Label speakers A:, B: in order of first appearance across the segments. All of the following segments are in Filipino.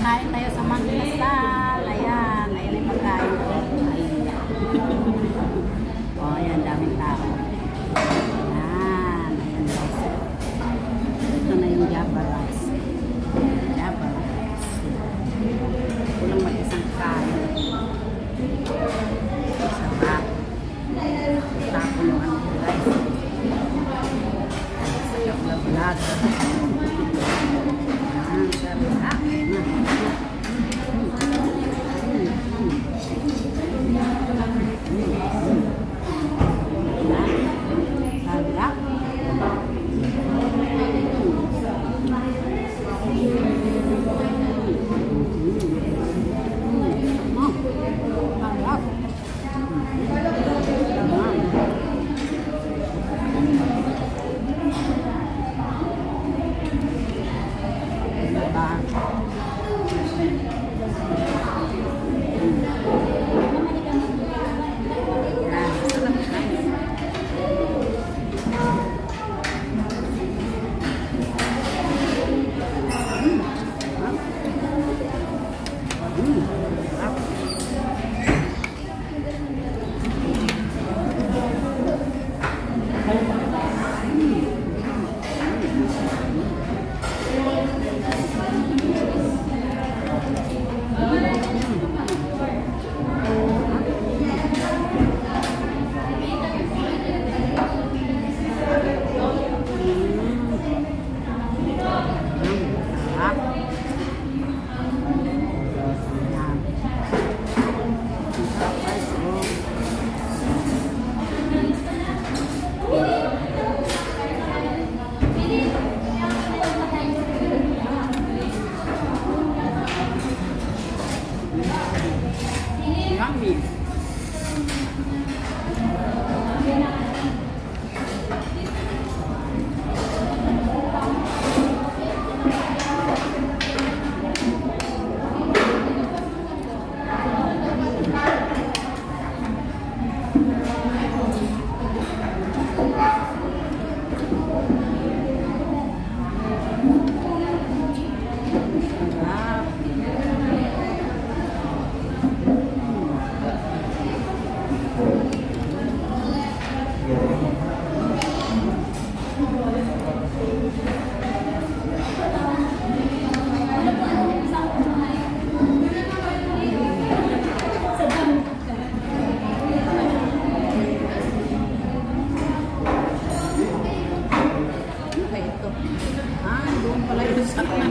A: Kain tayo sa mangkasal. Ayan. Ayan yung pagkain. o, oh, ayan. Daming tao. eat. Ah, doon pala yung sa kanan.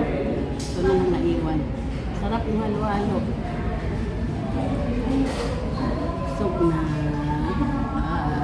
A: Ito na lang naiwan. Sarap yung halo-halo. Sob na. Ah.